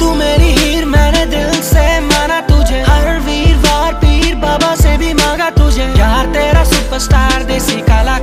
तू मेरी हीर, मैंने दिल से माना तुझे। हर वीर वार पीर बाबा से भी मांगा तुझे। यार, तेरा सुपरस्टार देसी काला